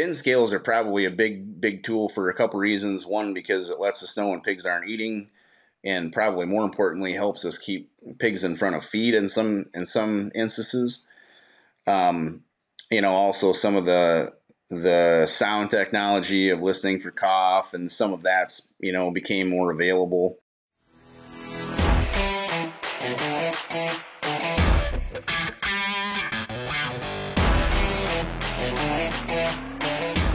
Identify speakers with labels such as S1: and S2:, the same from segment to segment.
S1: bin scales are probably a big big tool for a couple reasons. One because it lets us know when pigs aren't eating, and probably more importantly helps us keep pigs in front of feed in some in some instances. Um, you know, also some of the the sound technology of listening for cough and some of that's you know became more available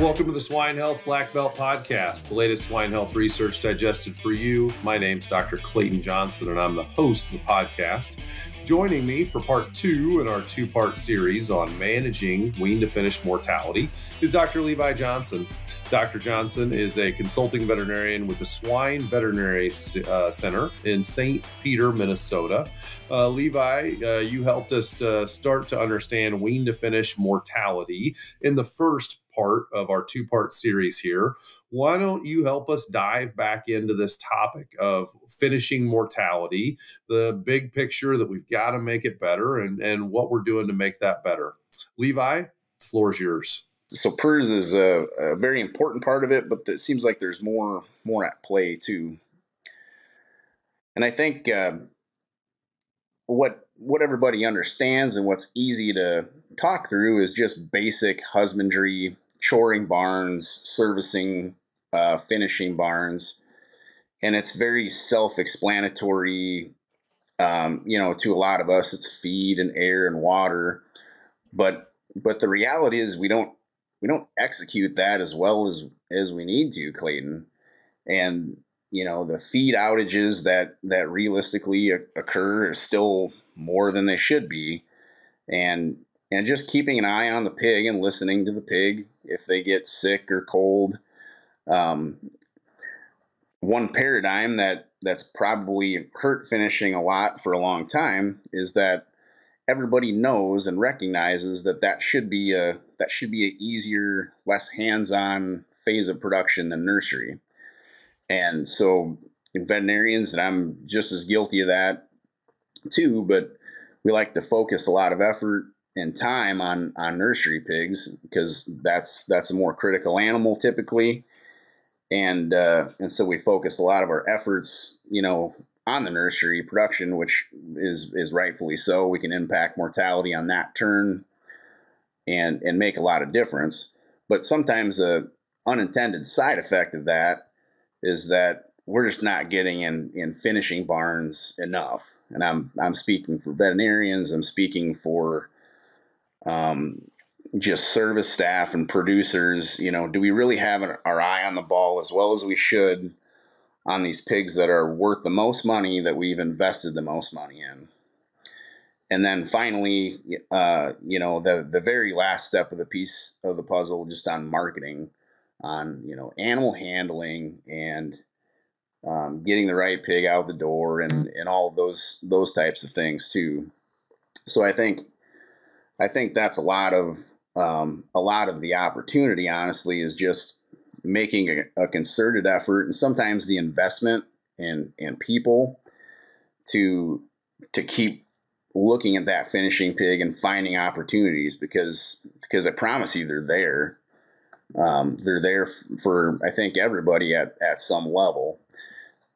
S2: Welcome to the Swine Health Black Belt Podcast, the latest swine health research digested for you. My name's Dr. Clayton Johnson, and I'm the host of the podcast. Joining me for part two in our two part series on managing wean to finish mortality is Dr. Levi Johnson. Dr. Johnson is a consulting veterinarian with the Swine Veterinary uh, Center in St. Peter, Minnesota. Uh, Levi, uh, you helped us to start to understand wean to finish mortality in the first part of our two part series here. Why don't you help us dive back into this topic of finishing mortality, the big picture that we've got to make it better, and, and what we're doing to make that better? Levi, the floor is yours.
S1: So PRRS is a, a very important part of it, but it seems like there's more more at play too. And I think uh, what what everybody understands and what's easy to talk through is just basic husbandry choring barns, servicing, uh, finishing barns, and it's very self-explanatory. Um, you know, to a lot of us, it's feed and air and water, but but the reality is we don't we don't execute that as well as as we need to, Clayton. And you know, the feed outages that that realistically occur are still more than they should be, and and just keeping an eye on the pig and listening to the pig if they get sick or cold. Um, one paradigm that that's probably hurt finishing a lot for a long time is that everybody knows and recognizes that that should be a that should be an easier, less hands-on phase of production than nursery. And so, in veterinarians, and I'm just as guilty of that too, but we like to focus a lot of effort and time on on nursery pigs because that's that's a more critical animal typically. And uh, and so we focus a lot of our efforts you know on the nursery production which is is rightfully so. We can impact mortality on that turn and and make a lot of difference. But sometimes a unintended side effect of that is that we're just not getting in in finishing barns enough. And i'm i'm speaking for veterinarians i'm speaking for um, just service staff and producers, you know, do we really have our eye on the ball as well as we should on these pigs that are worth the most money that we've invested the most money in? And then finally, uh, you know, the the very last step of the piece of the puzzle, just on marketing, on you know, animal handling and um, getting the right pig out the door, and and all those those types of things too. So I think I think that's a lot of um, a lot of the opportunity. Honestly, is just making a, a concerted effort, and sometimes the investment in in people to to keep looking at that finishing pig and finding opportunities because because I promise you they're there. Um, they're there for I think everybody at at some level,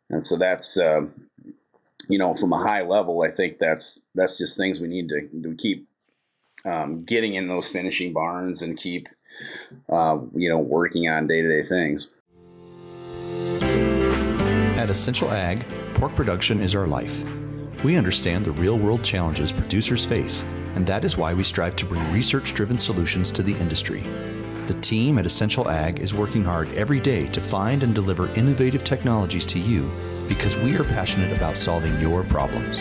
S1: and so that's uh, you know from a high level I think that's that's just things we need to, to keep um, getting in those finishing barns and keep, uh, you know, working on day to day things.
S3: At Essential Ag, pork production is our life. We understand the real world challenges producers face, and that is why we strive to bring research driven solutions to the industry. The team at Essential Ag is working hard every day to find and deliver innovative technologies to you because we are passionate about solving your problems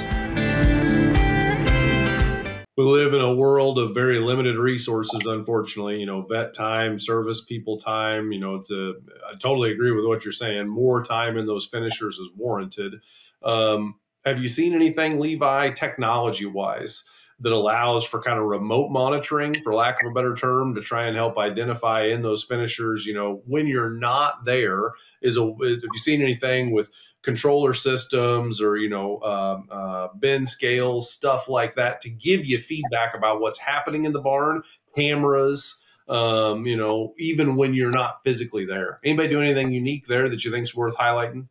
S2: we live in a world of very limited resources unfortunately you know vet time service people time you know to i totally agree with what you're saying. More time in those finishers is warranted. Um, have you seen anything levi technology wise that allows for kind of remote monitoring for lack of a better term to try and help identify in those finishers you know when you're not there is a have you seen anything with controller systems or you know um, uh, bin scales stuff like that to give you feedback about what's happening in the barn cameras Um, you know, even when you're not physically there. Anybody do anything unique there that you think is worth highlighting?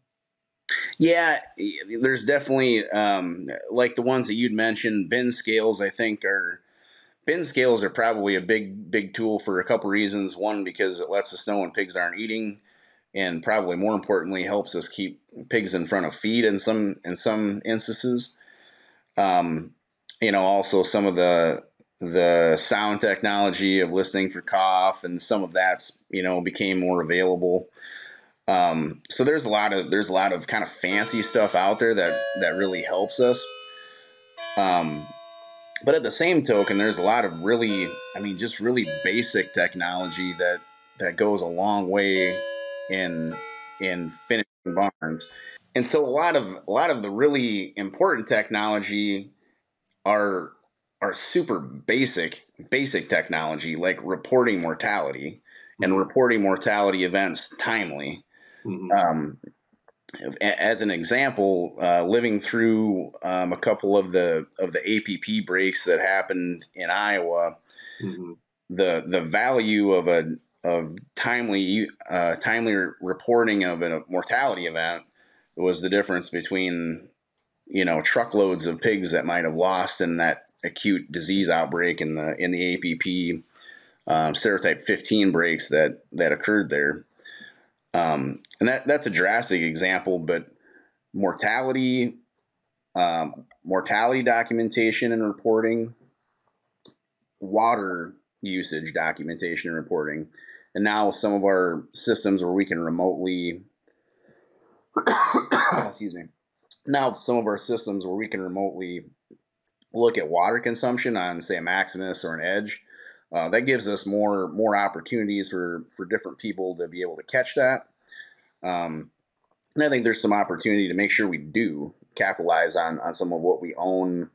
S1: Yeah, there's definitely um, like the ones that you'd mentioned. Bin scales, I think, are bin scales are probably a big big tool for a couple reasons. One, because it lets us know when pigs aren't eating, and probably more importantly, helps us keep pigs in front of feed in some in some instances. Um, you know, also some of the the sound technology of listening for cough and some of that's you know became more available. Um, so there's a lot of there's a lot of kind of fancy stuff out there that that really helps us. Um, but at the same token, there's a lot of really, I mean, just really basic technology that that goes a long way in in finishing barns. And so a lot of a lot of the really important technology are are super basic basic technology like reporting mortality and reporting mortality events timely. Mm-hmm. Um, as an example, uh, living through um, a couple of the of the APP breaks that happened in Iowa, mm-hmm. the the value of a of timely uh, timely reporting of a mortality event was the difference between you know truckloads of pigs that might have lost in that acute disease outbreak in the in the APP um, serotype 15 breaks that that occurred there. Um, and that that's a drastic example, but mortality, um, mortality documentation and reporting, water usage documentation and reporting, and now with some of our systems where we can remotely, excuse me, now some of our systems where we can remotely look at water consumption on say a Maximus or an Edge. Uh, that gives us more more opportunities for for different people to be able to catch that um, and I think there's some opportunity to make sure we do capitalize on on some of what we own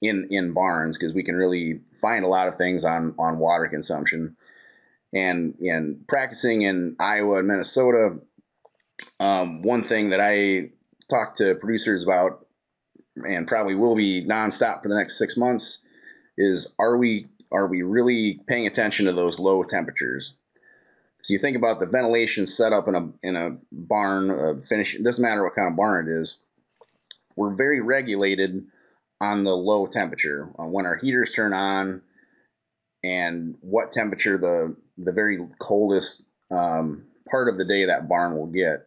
S1: in in barns because we can really find a lot of things on on water consumption. And in practicing in Iowa and Minnesota, um, one thing that I talk to producers about and probably will be nonstop for the next six months is are we are we really paying attention to those low temperatures? So you think about the ventilation setup in a in a barn, a finish. It doesn't matter what kind of barn it is. We're very regulated on the low temperature on when our heaters turn on, and what temperature the the very coldest um, part of the day that barn will get.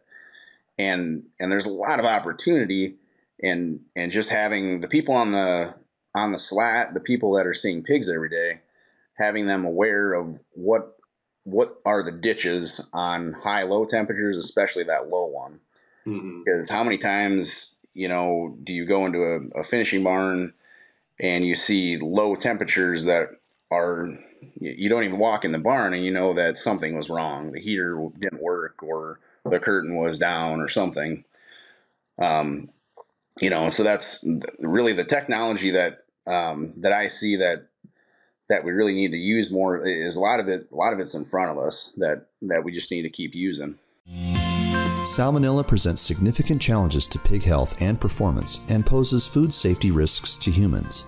S1: And and there's a lot of opportunity and and just having the people on the on the slat, the people that are seeing pigs every day, having them aware of what what are the ditches on high low temperatures, especially that low one. Mm-hmm. Because how many times you know do you go into a, a, finishing barn and you see low temperatures that are you don't even walk in the barn and you know that something was wrong. The heater didn't work or the curtain was down or something. Um, you know, so that's really the technology that um, that I see that that we really need to use more is a lot of it a lot of it's in front of us that that we just need to keep using
S3: Salmonella presents significant challenges to pig health and performance and poses food safety risks to humans.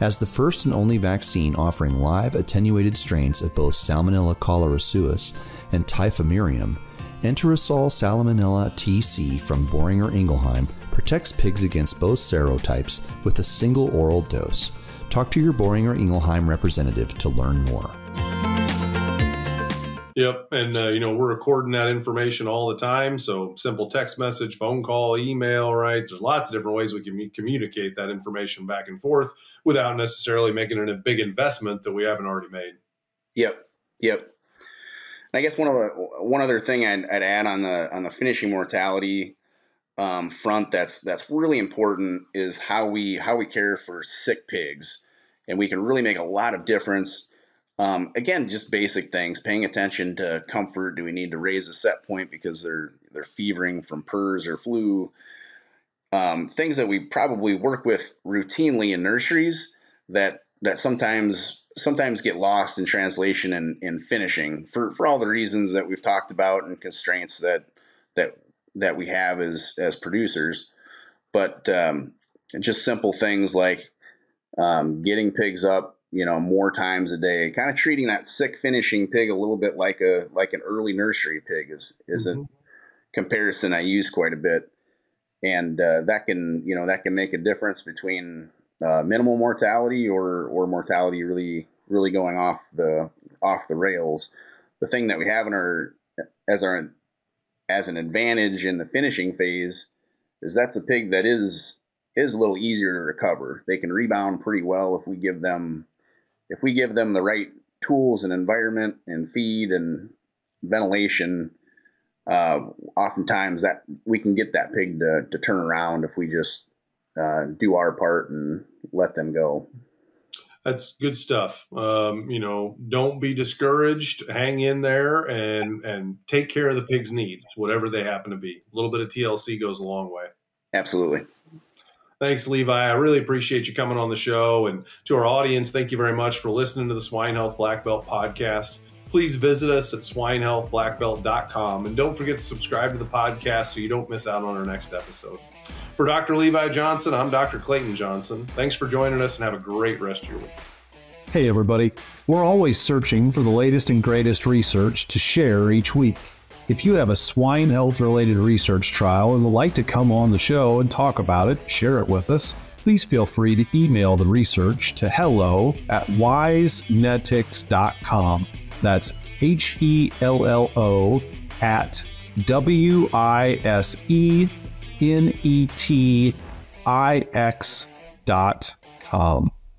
S3: As the first and only vaccine offering live attenuated strains of both Salmonella cholerae and Typhimurium, Enterosol Salmonella TC from Boehringer Ingelheim protects pigs against both serotypes with a single oral dose. Talk to your Boehringer Ingelheim representative to learn more.
S2: Yep, and uh, you know we're recording that information all the time. So simple text message, phone call, email, right? There's lots of different ways we can communicate that information back and forth without necessarily making it a big investment that we haven't already made.
S1: Yep, yep. And I guess one of one other thing I'd, I'd add on the on the finishing mortality um, front that's that's really important is how we how we care for sick pigs, and we can really make a lot of difference. Um, again, just basic things, paying attention to comfort. Do we need to raise a set point because they're they're fevering from PRRS or flu? Um, things that we probably work with routinely in nurseries that that sometimes sometimes get lost in translation and in finishing for, for all the reasons that we've talked about and constraints that that that we have as as producers, but um, just simple things like um, getting pigs up you know, more times a day, kind of treating that sick finishing pig a little bit like a like an early nursery pig is is mm-hmm. a comparison I use quite a bit, and uh, that can you know that can make a difference between uh, minimal mortality or or mortality really really going off the off the rails. The thing that we have in our as our as an advantage in the finishing phase is that's a pig that is is a little easier to recover. They can rebound pretty well if we give them if we give them the right tools and environment and feed and ventilation, uh, oftentimes that we can get that pig to, to turn around if we just uh, do our part and let them go.
S2: That's good stuff. Um, you know, don't be discouraged. Hang in there and and take care of the pig's needs, whatever they happen to be. A little bit of TLC goes a long way.
S1: Absolutely.
S2: Thanks, Levi. I really appreciate you coming on the show. And to our audience, thank you very much for listening to the Swine Health Black Belt podcast. Please visit us at swinehealthblackbelt.com. And don't forget to subscribe to the podcast so you don't miss out on our next episode. For Dr. Levi Johnson, I'm Dr. Clayton Johnson. Thanks for joining us and have a great rest of your week.
S4: Hey, everybody. We're always searching for the latest and greatest research to share each week. If you have a swine health related research trial and would like to come on the show and talk about it, share it with us, please feel free to email the research to hello at wisenetix.com. That's H E L L O at W I S E N